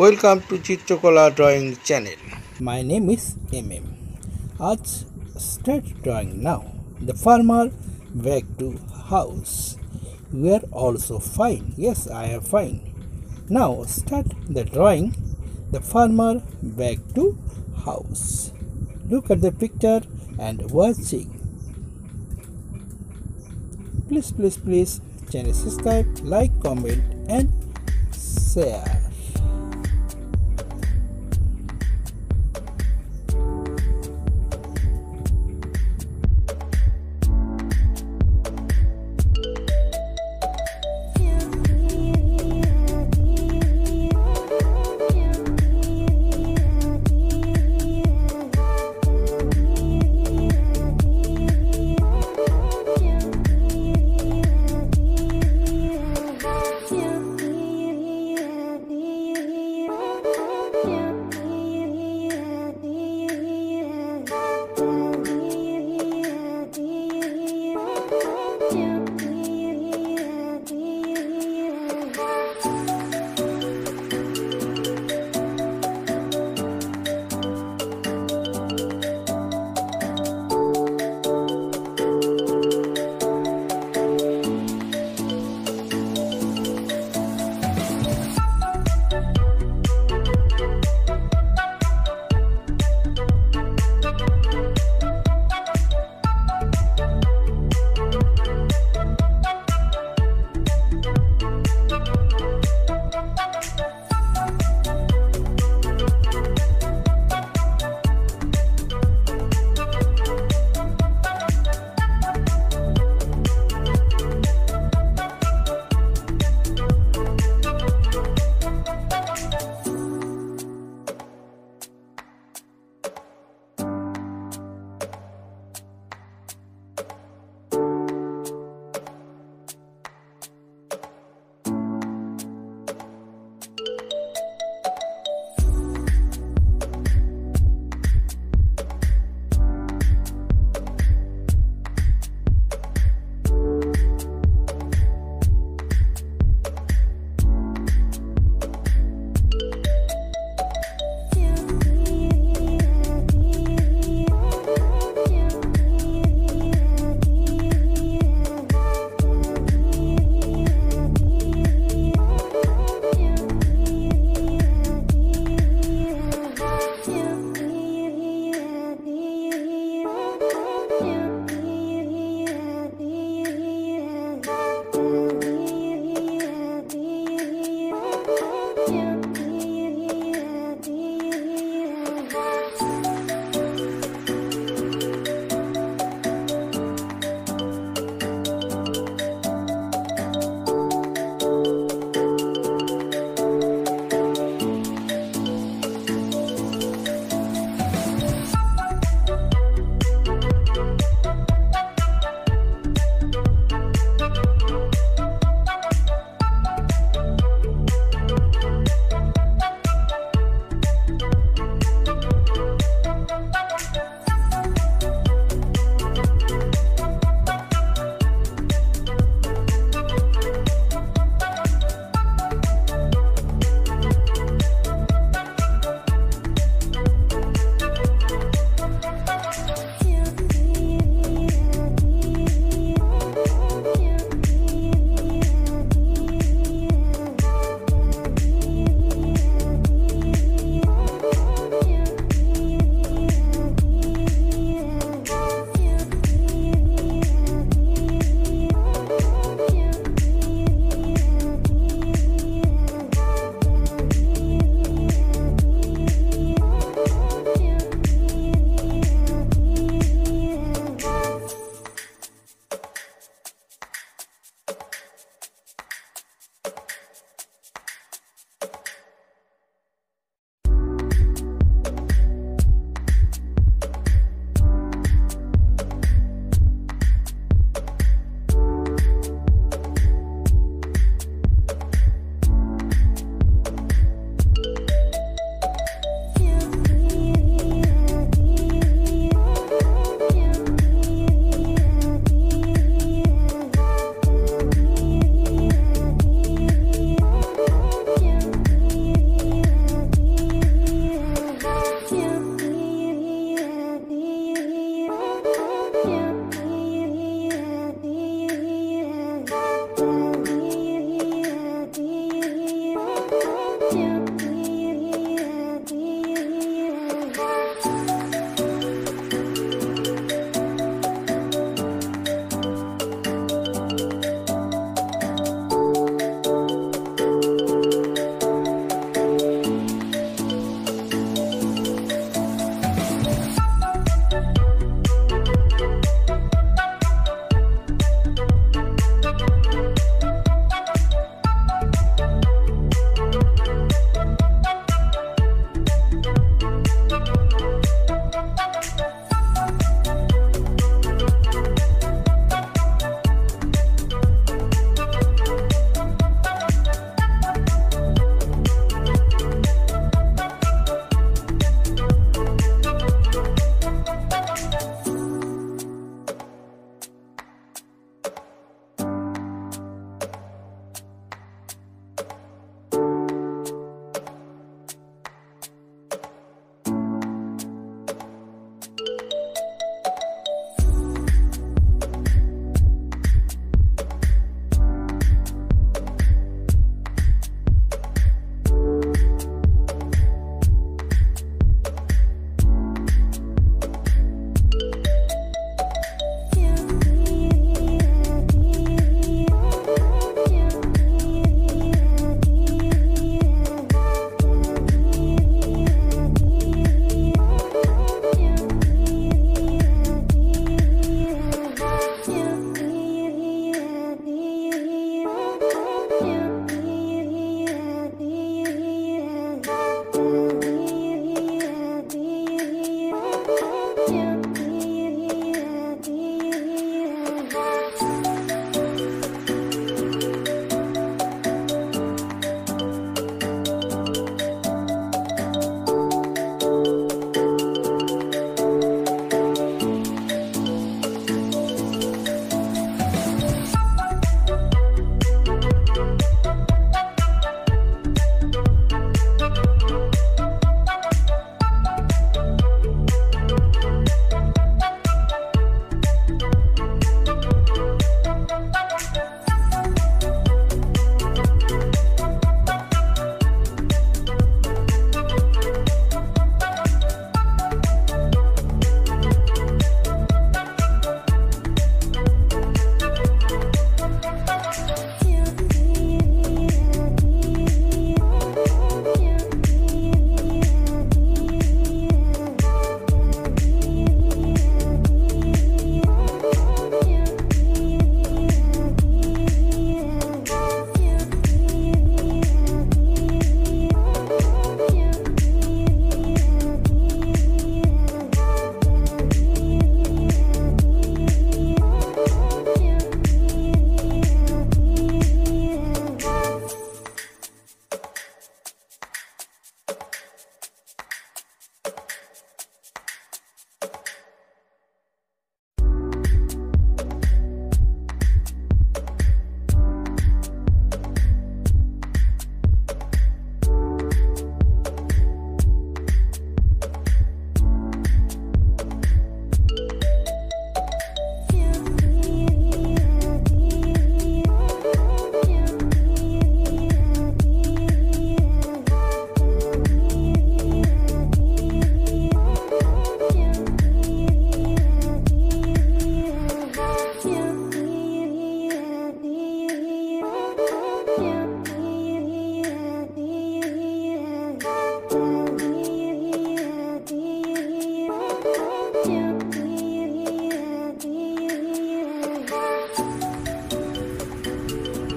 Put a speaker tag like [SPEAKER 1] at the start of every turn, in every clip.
[SPEAKER 1] Welcome to Chitrakala drawing channel
[SPEAKER 2] My name is MM. Let's start drawing now. The farmer back to house. You are also fine. Yes, I am fine. Now start the drawing. The farmer back to house. Look at the picture and watching. Please, please, please, channel subscribe, like, comment, and share.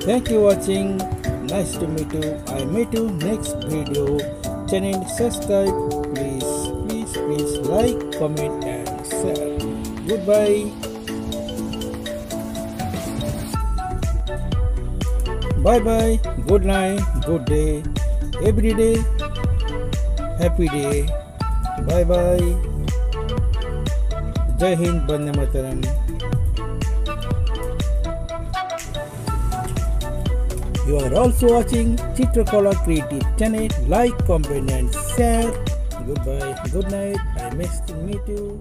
[SPEAKER 2] Thank you watching. Nice to meet you. I meet you next video. Channel subscribe. Please, please, please like, comment and share. Goodbye. Bye bye. Good night. Good day. Every day. Happy day. Bye bye. Jai Hind, Bande Mataram. You are also watching Chitrakala Creative Channel. Like, comment and share. Goodbye. Good night. I miss to meet you.